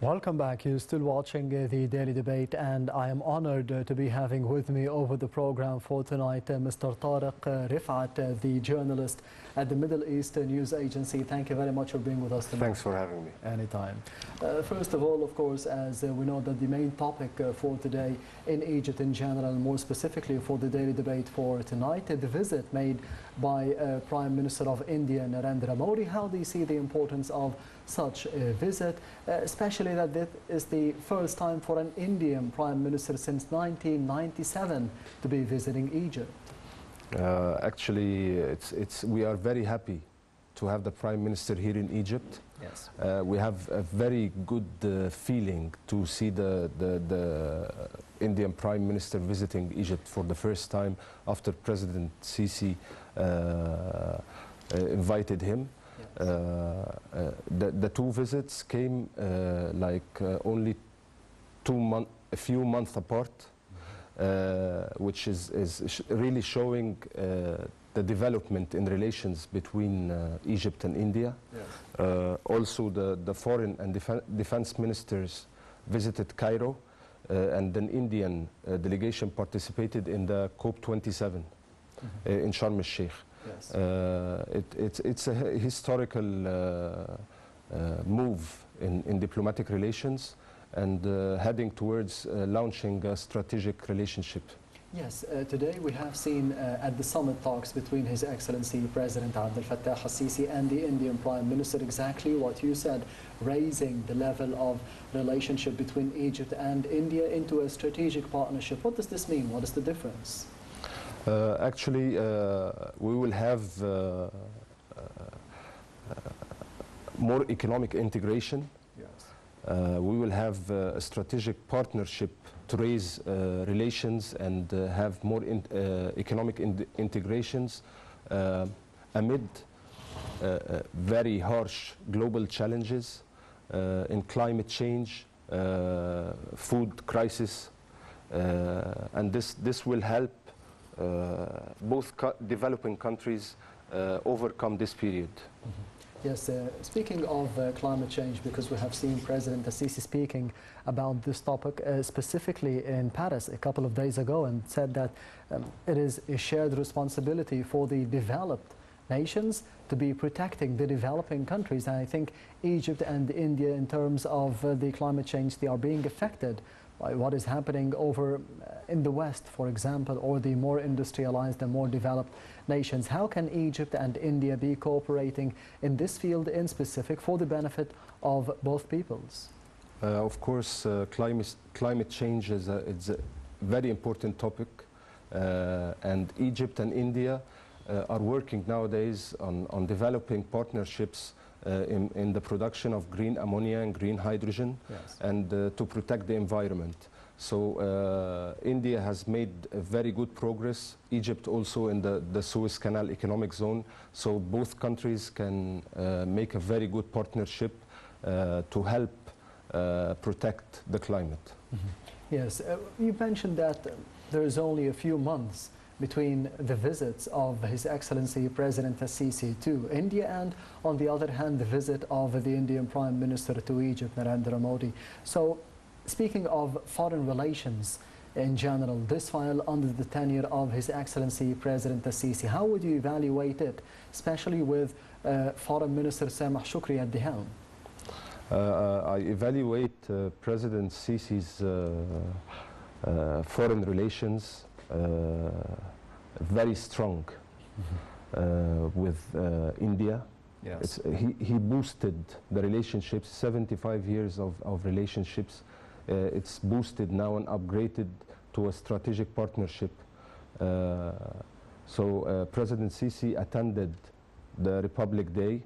Welcome back. You're still watching uh, the Daily Debate, and I am honored uh, to be having with me over the program for tonight uh, Mr. Tarek uh, Refaat, uh, the journalist at the Middle East News Agency. Thank you very much for being with us tonight. Thanks for having me. Anytime. Uh, first of all, of course, as we know that the main topic uh, for today in Egypt in general, and more specifically for the daily debate for tonight, the visit made by uh, Prime Minister of India Narendra Modi. How do you see the importance of such a visit, especially that this is the first time for an Indian Prime Minister since 1997 to be visiting Egypt? Uh, actually, it's, it's, we are very happy to have the Prime Minister here in Egypt. Yes. Uh, we have a very good uh, feeling to see the, the, the Indian Prime Minister visiting Egypt for the first time after President Sisi uh, uh, invited him. Uh, uh, the, the two visits came uh, like uh, only two month, a few months apart, uh, which is, is sh- really showing uh, the development in relations between uh, Egypt and India. Yes. Uh, also, the, the foreign and defen- defense ministers visited Cairo, uh, and an Indian uh, delegation participated in the COP27 uh, in Sharm el Sheikh. Yes. Uh, it, it's, it's a historical uh, uh, move in, in diplomatic relations and uh, heading towards uh, launching a strategic relationship. Yes, uh, today we have seen uh, at the summit talks between His Excellency President Abdel Fattah al-Sisi and the Indian Prime Minister exactly what you said, raising the level of relationship between Egypt and India into a strategic partnership. What does this mean? What is the difference? Uh, actually, uh, we will have uh, more economic integration. Yes. Uh, we will have uh, a strategic partnership to raise uh, relations and have more in, uh, economic in- integrations uh, amid very harsh global challenges uh, in climate change, uh, food crisis, uh, and this, this will help both co- developing countries uh, overcome this period. Yes, uh, speaking of uh, climate change, because we have seen President al-Sisi speaking about this topic uh, specifically in Paris a couple of days ago and said that um, it is a shared responsibility for the developed nations to be protecting the developing countries. And I think Egypt and India, in terms of uh, the climate change, they are being affected what is happening over uh, in the West, for example, or the more industrialized and more developed nations. How can Egypt and India be cooperating in this field in specific for the benefit of both peoples? Uh, of course, uh, climate, climate change is a, it's a very important topic, uh, and Egypt and India uh, are working nowadays on, on developing partnerships in, in the production of green ammonia and green hydrogen Yes. and uh, to protect the environment. So uh, India has made a very good progress. Egypt also in the, the Suez Canal economic zone. So both countries can uh, make a very good partnership uh, to help uh, protect the climate. Yes, uh, you mentioned that uh, there is only a few months between the visits of His Excellency President al-Sisi to India and, on the other hand, the visit of the Indian Prime Minister to Egypt, Narendra Modi. So, speaking of foreign relations in general, this file under the tenure of His Excellency President al-Sisi, how would you evaluate it, especially with uh, Foreign Minister Sameh Shukri at the helm? Uh, I evaluate uh, President Sisi's uh, uh, foreign relations uh, very strong uh, with uh, India. It's, he, he boosted the relationships, 75 years of, of relationships. Uh, it's boosted now and upgraded to a strategic partnership. Uh, so uh, President Sisi attended the Republic Day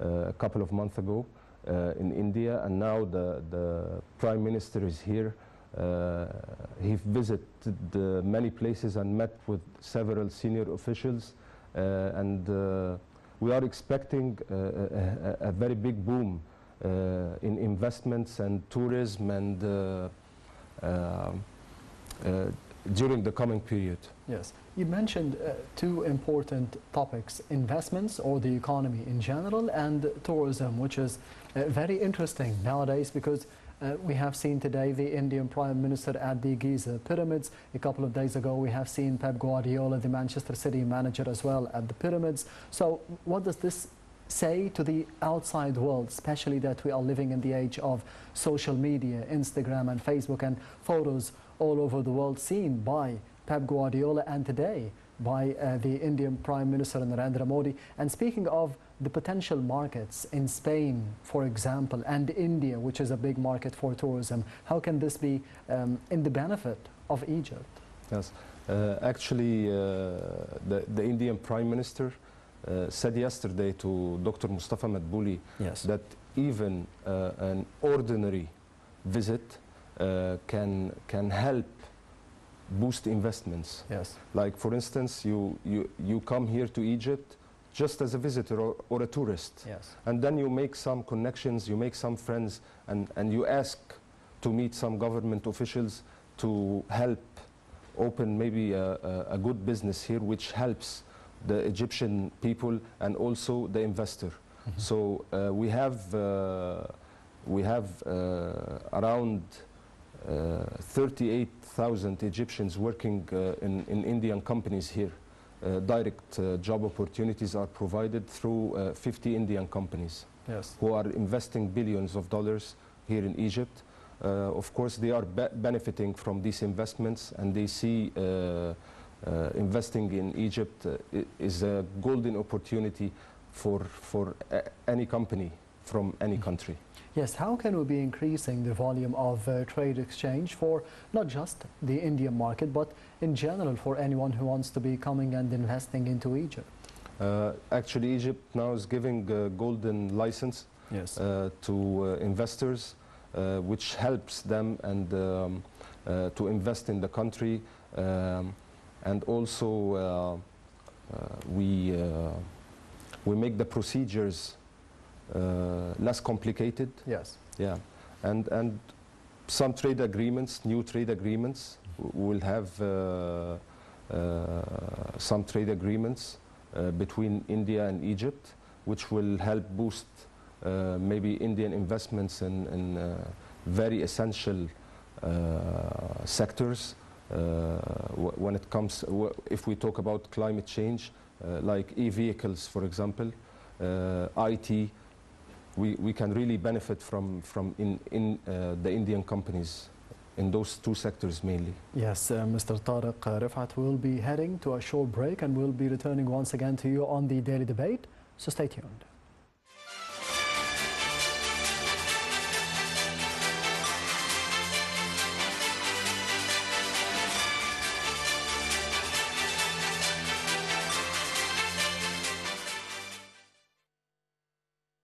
uh, a couple of months ago uh, in India, and now the, the Prime Minister is here. Uh, he visited uh, many places and met with several senior officials, uh, and we are expecting a, a, very big boom in investments and tourism and during the coming period. Yes. You mentioned uh, two important topics investments or the economy in general, and tourism, which is uh, very interesting nowadays because Uh, we have seen today the Indian Prime Minister at the Giza Pyramids. A couple of days ago, we have seen Pep Guardiola, the Manchester City manager, as well at the Pyramids. So, what does this say to the outside world, especially that we are living in the age of social media, Instagram and Facebook, and photos all over the world seen by Pep Guardiola and today by uh, the Indian Prime Minister Narendra Modi. And speaking of the potential markets in Spain, for example, and India, which is a big market for tourism, how can this be um, in the benefit of Egypt? Yes, uh, actually, uh, the, the Indian Prime Minister uh, said yesterday to Dr. Mustafa Madbouli Yes. that even uh, an ordinary visit uh, can can help boost investments. Yes. Like for instance, you you you come here to Egypt just as a visitor or, or a tourist, Yes. and then you make some connections, you make some friends, and and you ask to meet some government officials to help open maybe a, a, a good business here, which helps the Egyptian people and also the investor. So uh, we have uh, we have uh, around uh, 38,000 Egyptians working uh, in, in Indian companies here. Uh, direct uh, job opportunities are provided through uh, 50 Indian companies Yes. who are investing billions of dollars here in Egypt. Uh, of course, they are be- benefiting from these investments, and they see uh, uh, investing in Egypt uh, is a golden opportunity for for a- any company from any country. Yes, how can we be increasing the volume of uh, trade exchange for not just the Indian market, but in general for anyone who wants to be coming and investing into Egypt? Uh, actually, Egypt now is giving a golden license Yes. uh, to uh, investors, uh, which helps them and um, uh, to invest in the country, um, and also uh, uh, we uh, we make the procedures uh, less complicated. yes. Yeah, and and some trade agreements, new trade agreements, will have uh, uh, some trade agreements uh, between India and Egypt, which will help boost uh, maybe Indian investments in, in uh, very essential uh, sectors. Uh, when it comes, if we talk about climate change, uh, like e-vehicles, for example, uh, IT, we, we can really benefit from, from in, in uh, the Indian companies in those two sectors mainly. Yes, uh, Mr. Tarek uh, Refaat will be heading to a short break and we'll be returning once again to you on the daily debate. So stay tuned.